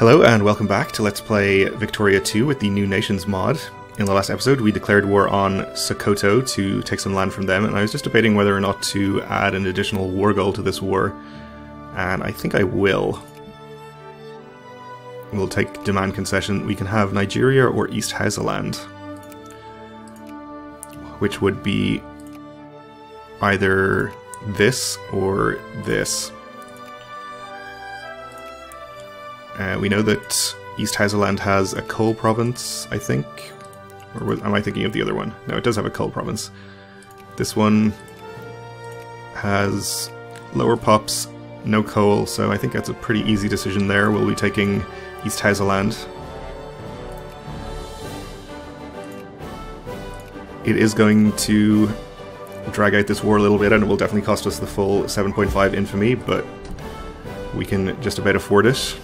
Hello and welcome back to Let's Play Victoria 2 with the New Nations mod. In the last episode we declared war on Sokoto to take some land from them and I was just debating whether or not to add an additional war goal to this war and I think I will. We'll take demand concession. We can have Nigeria or East Hausaland which would be either this or this. Uh, we know that East Hausaland has a coal province, I think. Or was, am I thinking of the other one? No, it does have a coal province. This one has lower pops, no coal, so I think that's a pretty easy decision there. We'll be taking East Hausaland. It is going to drag out this war a little bit, and it will definitely cost us the full 7.5 infamy, but we can just about afford it.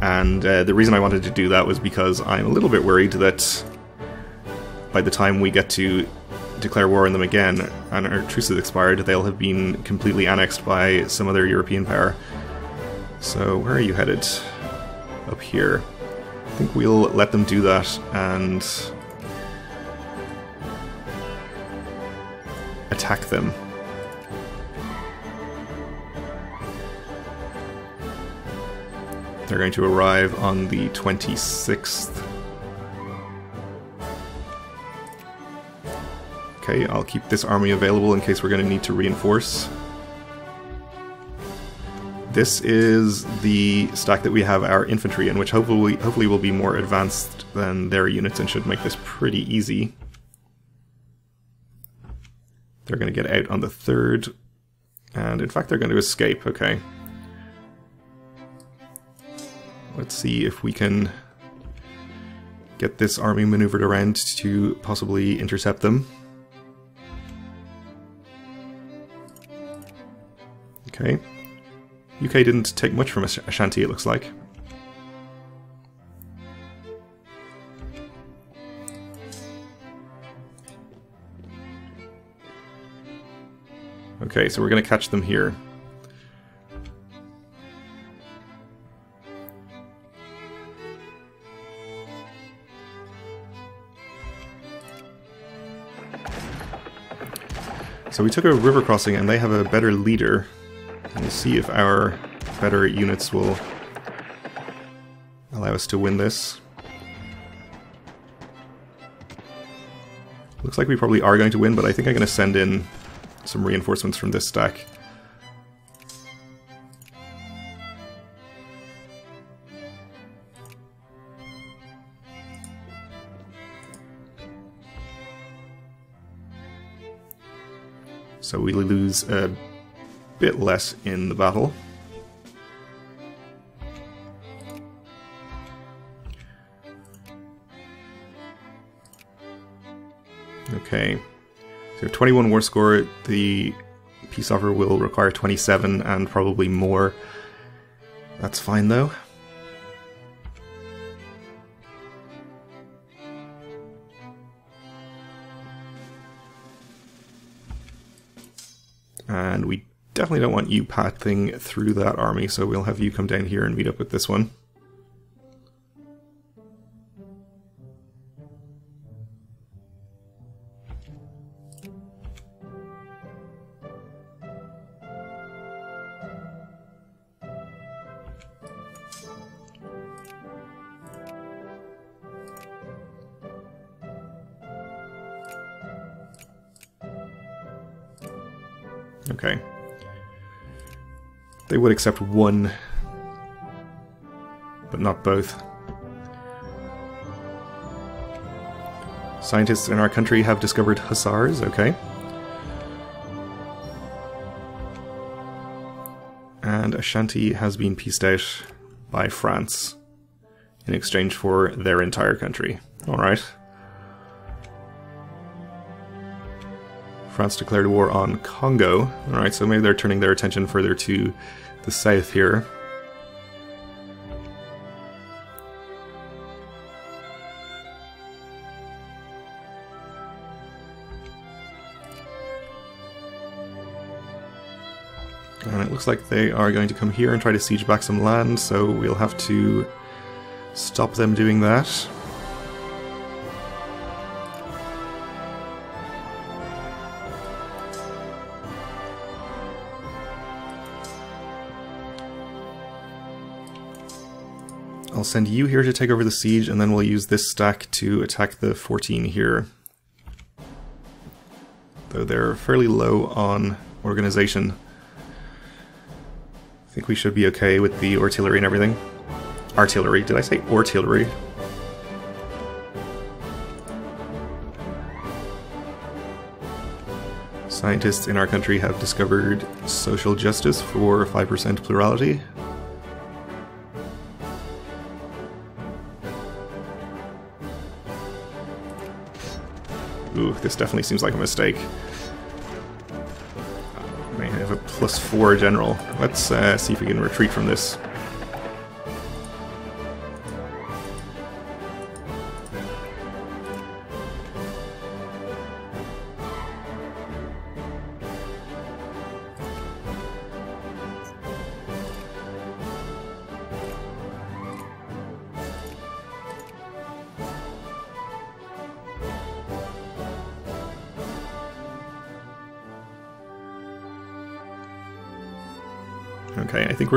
And uh, the reason I wanted to do that was because I'm a little bit worried that by the time we get to declare war on them again and our truce has expired, they'll have been completely annexed by some other European power. So, where are you headed? Up here. I think we'll let them do that and attack them. They're going to arrive on the 26th. Okay, I'll keep this army available in case we're going to need to reinforce. This is the stack that we have our infantry in, which hopefully hopefully will be more advanced than their units and should make this pretty easy. They're going to get out on the 3rd, and in fact they're going to escape, okay. Let's see if we can get this army maneuvered around to possibly intercept them. Okay. UK didn't take much from Ashanti, it looks like. Okay, so we're going to catch them here. So we took a river crossing and they have a better leader. And we'll see if our better units will allow us to win this. Looks like we probably are going to win, but I think I'm going to send in some reinforcements from this stack. So we lose a bit less in the battle. Okay. So 21 war score, the peace offer will require 27 and probably more. That's fine though. Definitely don't want you pathing through that army, so we'll have you come down here and meet up with this one. Okay. They would accept one, but not both. Scientists in our country have discovered hussars, okay. And Ashanti has been pieced out by France in exchange for their entire country. Alright. France declared war on Congo. Alright, so maybe they're turning their attention further to the south here. And it looks like they are going to come here and try to siege back some land, so we'll have to stop them doing that. I'll send you here to take over the siege, and then we'll use this stack to attack the 14 here. Though they're fairly low on organization. I think we should be okay with the artillery and everything. Artillery, did I say artillery? Scientists in our country have discovered social justice for 5% plurality. Ooh, this definitely seems like a mistake. I have a plus four general. Let's uh, see if we can retreat from this.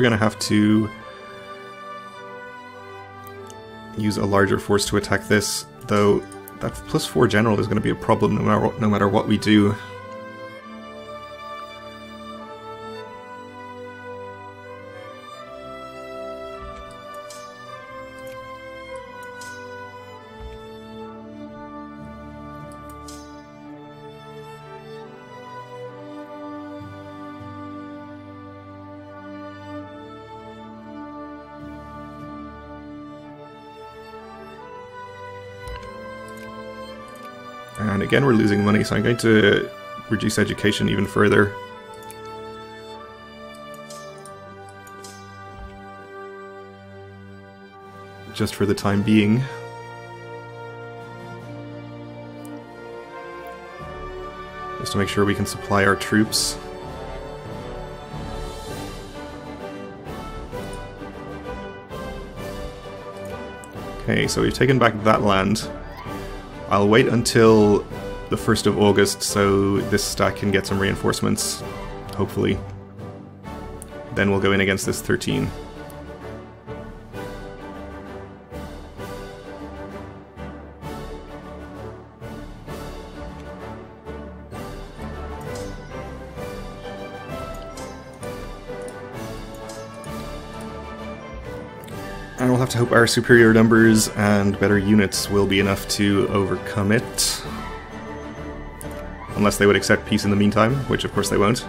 We're going to have to use a larger force to attack this, though that plus 4 general is going to be a problem no matter, no matter what we do. Again, we're losing money, so I'm going to reduce education even further. Just for the time being. Just to make sure we can supply our troops. Okay, so we've taken back that land. I'll wait until the 1st of August so this stack can get some reinforcements, hopefully. Then we'll go in against this 13. And we'll have to hope our superior numbers and better units will be enough to overcome it. Unless they would accept peace in the meantime, which of course they won't.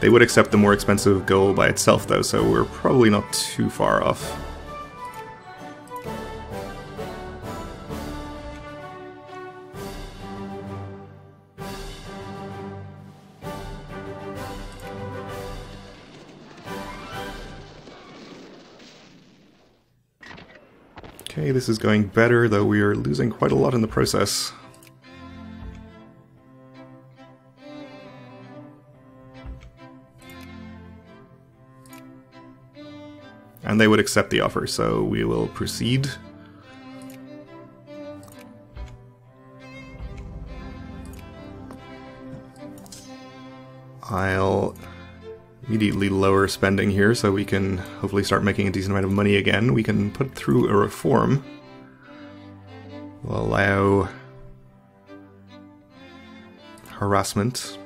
They would accept the more expensive goal by itself though, so we're probably not too far off. Okay, this is going better, though we are losing quite a lot in the process. And they would accept the offer, so we will proceed. I'll immediately lower spending here so we can hopefully start making a decent amount of money again. We can put through a reform. We'll allow harassment.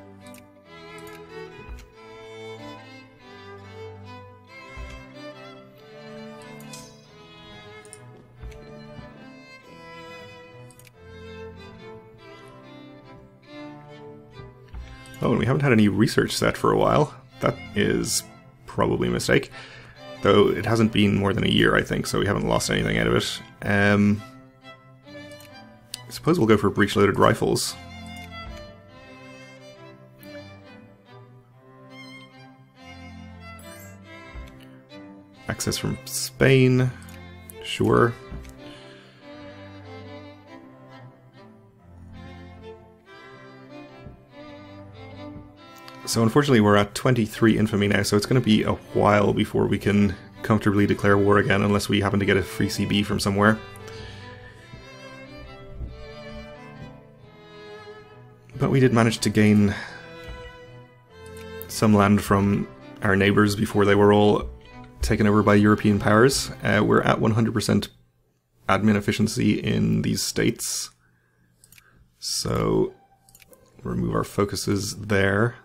We haven't had any research set for a while. That is probably a mistake. Though it hasn't been more than a year, I think, so we haven't lost anything out of it. Um, I suppose we'll go for breech-loaded rifles. Access from Spain. Sure. So unfortunately we're at 23 infamy now, so it's going to be a while before we can comfortably declare war again, unless we happen to get a free CB from somewhere. But we did manage to gain some land from our neighbours before they were all taken over by European powers. Uh, we're at 100% admin efficiency in these states. So remove our focuses there.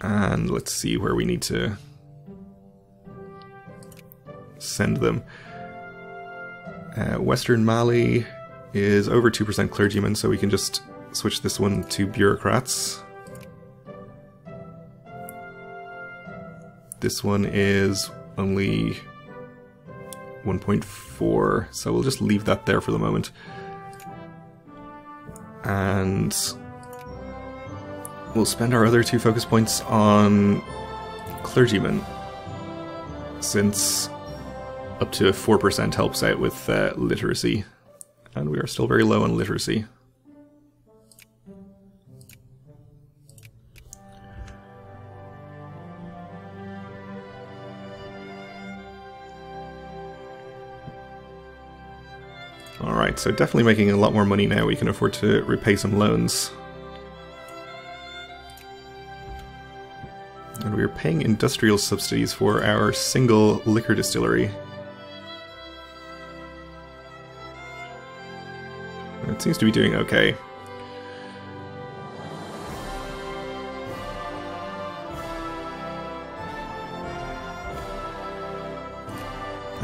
And let's see where we need to send them. Uh, Western Mali is over 2% clergymen, so we can just switch this one to bureaucrats. This one is only 1.4, so we'll just leave that there for the moment. And we'll spend our other two focus points on clergymen, since up to 4% helps out with uh, literacy, and we are still very low on literacy. Alright, so definitely making a lot more money now. We can afford to repay some loans. We are paying industrial subsidies for our single liquor distillery. It seems to be doing okay.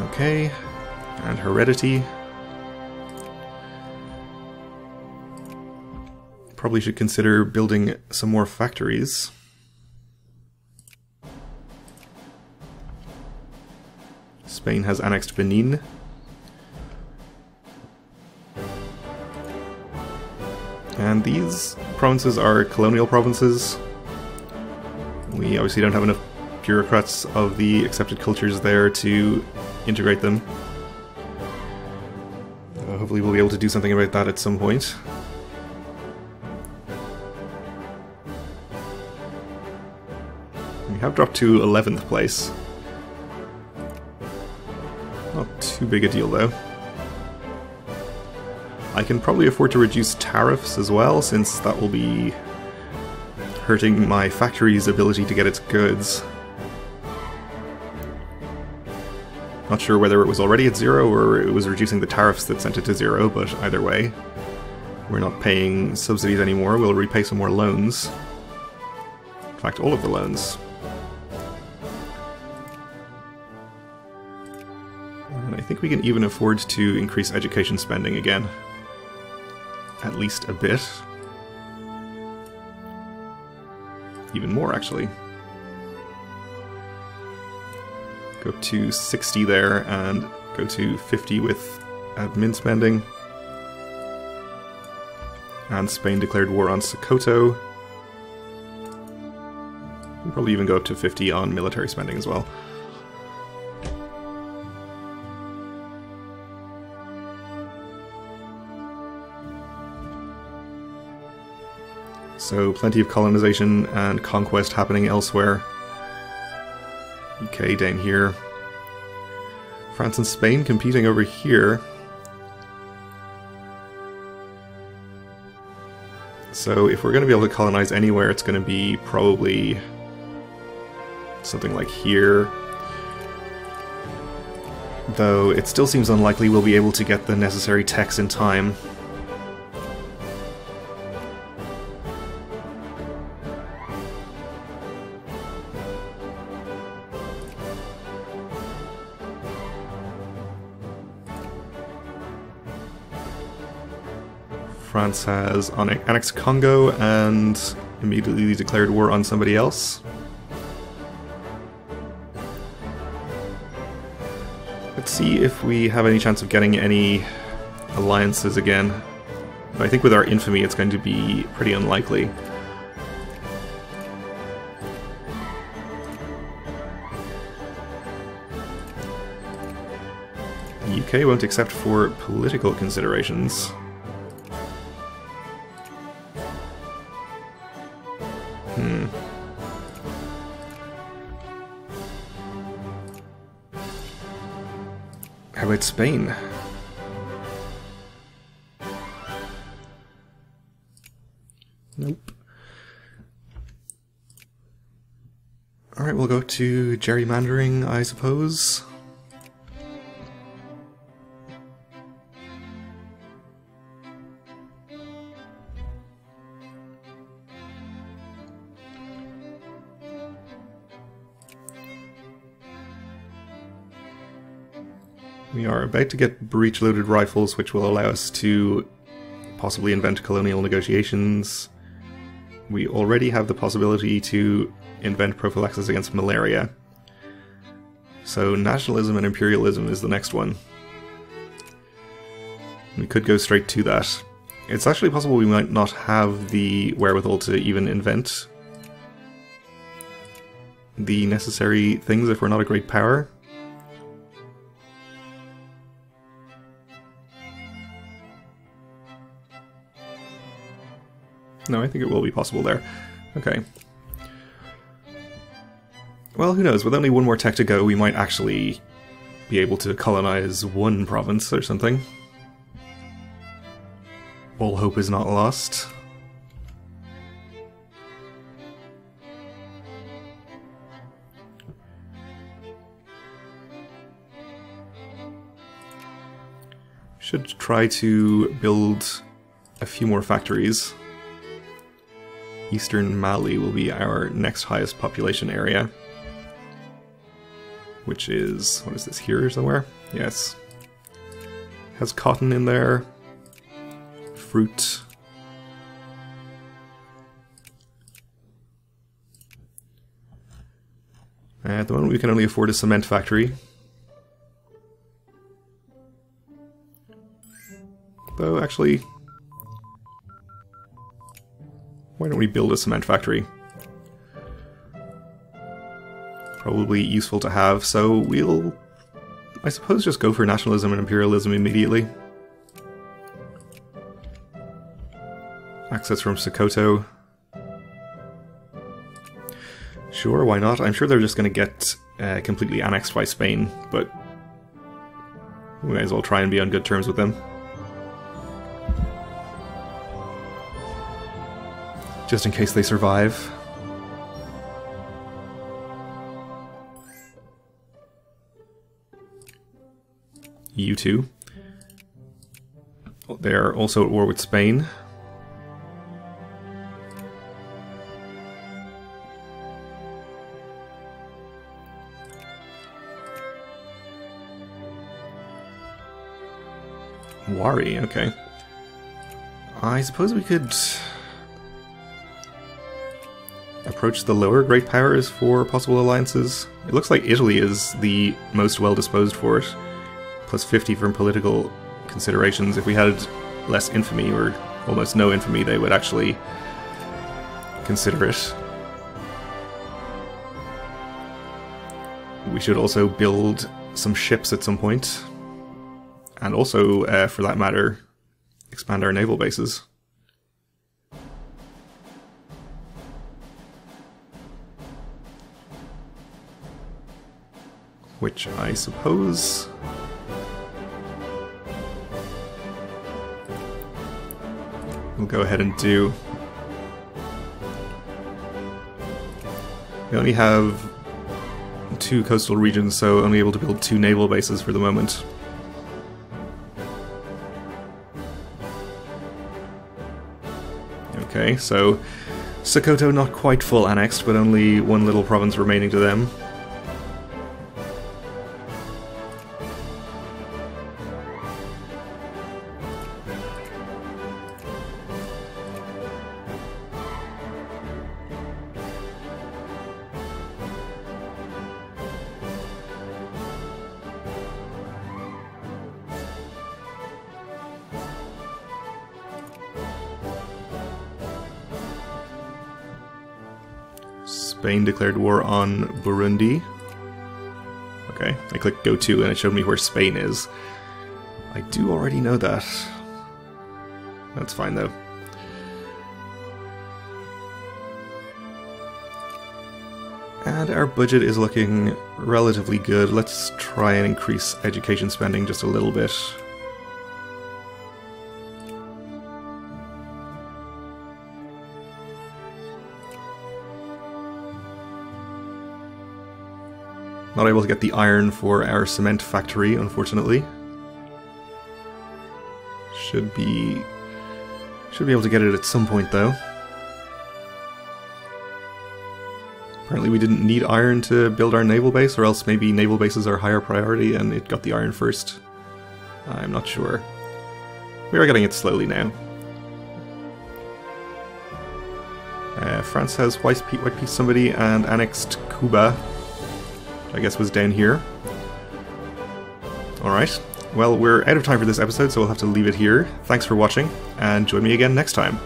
Okay, and heredity. Probably should consider building some more factories. Spain has annexed Benin. And these provinces are colonial provinces. We obviously don't have enough bureaucrats of the accepted cultures there to integrate them. Uh, hopefully we'll be able to do something about that at some point. We have dropped to 11th place. Too big a deal though. I can probably afford to reduce tariffs as well, since that will be hurting my factory's ability to get its goods. Not sure whether it was already at zero or it was reducing the tariffs that sent it to zero, but either way, we're not paying subsidies anymore, we'll repay some more loans. In fact, all of the loans. Think we can even afford to increase education spending again. At least a bit. Even more, actually. Go to 60 there and go to 50 with admin spending. And Spain declared war on Sokoto. We'll probably even go up to 50 on military spending as well. So plenty of colonization and conquest happening elsewhere. UK down here. France and Spain competing over here. So if we're going to be able to colonize anywhere, it's going to be probably something like here. Though it still seems unlikely we'll be able to get the necessary techs in time. France has annexed Congo and immediately declared war on somebody else. Let's see if we have any chance of getting any alliances again. But I think with our infamy it's going to be pretty unlikely. The UK won't accept for political considerations. How about Spain? Nope. Alright, we'll go to gerrymandering, I suppose. About to get breech-loaded rifles, which will allow us to possibly invent colonial negotiations. We already have the possibility to invent prophylaxis against malaria. So nationalism and imperialism is the next one. We could go straight to that. It's actually possible we might not have the wherewithal to even invent the necessary things if we're not a great power. No, I think it will be possible there. Okay. Well, who knows? With only one more tech to go, we might actually be able to colonize one province or something. All hope is not lost. Should try to build a few more factories. Eastern Mali will be our next highest population area. Which is, what is this, here somewhere? Yes. Has cotton in there. Fruit. At the moment we can only afford a cement factory. Though, actually, why don't we build a cement factory? Probably useful to have, so we'll, I suppose, just go for nationalism and imperialism immediately. Access from Sokoto. Sure, why not? I'm sure they're just going to get uh, completely annexed by Spain, but we may as well try and be on good terms with them. Just in case they survive. You two. They're also at war with Spain. Wari, okay. I suppose we could approach the lower great powers for possible alliances. It looks like Italy is the most well disposed for it, plus 50 from political considerations. If we had less infamy, or almost no infamy, they would actually consider it. We should also build some ships at some point, and also, uh, for that matter, expand our naval bases. Which I suppose... We'll go ahead and do. We only have two coastal regions, so only able to build two naval bases for the moment. Okay, so Sokoto not quite full annexed, but only one little province remaining to them. Spain declared war on Burundi. Okay, I clicked go to and it showed me where Spain is. I do already know that. That's fine though. And our budget is looking relatively good. Let's try and increase education spending just a little bit. Not able to get the iron for our cement factory, unfortunately. Should be... Should be able to get it at some point, though. Apparently we didn't need iron to build our naval base, or else maybe naval bases are higher priority and it got the iron first. I'm not sure. We are getting it slowly now. Uh, France has white, white somebody and annexed Kuba, I guess was down here. Alright, well we're out of time for this episode so we'll have to leave it here. Thanks for watching, and join me again next time.